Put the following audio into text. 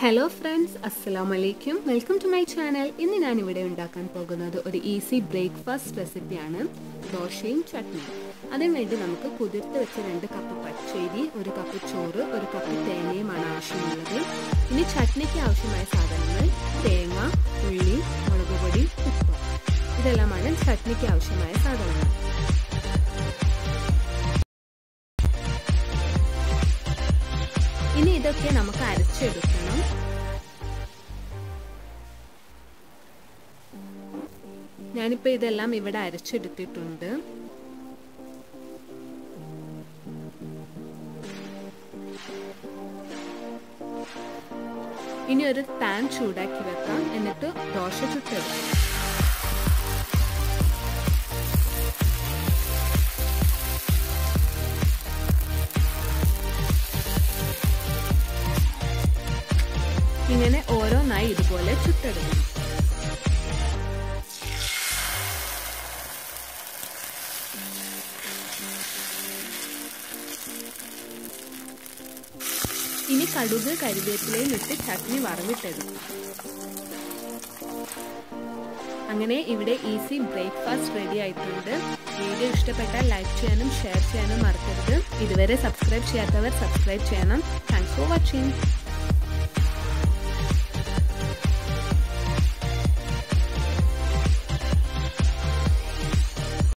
Hello friends അസ്സലാമു വലൈക്കും welcome to my channel ഇന്ന് ഞാൻ ഇവിടെ ഉണ്ടാക്കാൻ പോകുന്നത് ഒരു ഈസി ബ്രേക്ക്ഫാസ്റ്റ് റെസിപ്പിയാണ് ദോശയും ചട്നിയും. അതിനു വേണ്ടി നമുക്ക് കുതിർത്ത് വെച്ച രണ്ട് കപ്പ് പച്ചരി ഒരു കപ്പ് ചോറ് ഒരു കപ്പ് തേങ്ങയുമാണ് ആവശ്യമുള്ളത്. ഇനി ചട്നിക്ക് ആവശ്യമായ സാധനങ്ങൾ തേങ്ങ ഉള്ളി മുളക് പൊടി ഉപ്പ്. ഇതെല്ലാമാണ് ചട്നിക്ക് ആവശ്യമായ സാധനങ്ങൾ. ഇനി ഇതൊക്കെ നമുക്ക് അരച്ചെടുക്കണം. ഞാനിപ്പോൾ ഇതെല്ലാം ഇവിടെ അരച്ചെടുത്തിട്ടുണ്ട്. ഇനി ഒരു പാൻ ചൂടാക്കി വെക്കാം. എന്നിട്ട് ദോശ ചുട്ടെടുക്കാം. ഇങ്ങനെ ഓരോന്നായി ഇതുപോലെ ചുട്ടെടുക്കും. ഇനി കടുക് കരിവേപ്പിലയും ഇട്ട് ചട്നി വറവിട്ടെടുക്കും. അങ്ങനെ ഇവിടെ ഈസി ബ്രേക്ക്ഫാസ്റ്റ് റെഡി ആയിട്ടുണ്ട്. വീഡിയോ ഇഷ്ടപ്പെട്ടാൽ ലൈക്ക് ചെയ്യാനും ഷെയർ ചെയ്യാനും മറക്കരുത്. ഇതുവരെ സബ്സ്ക്രൈബ് ചെയ്യാത്തവർ സബ്സ്ക്രൈബ് ചെയ്യണം. Thanks for watching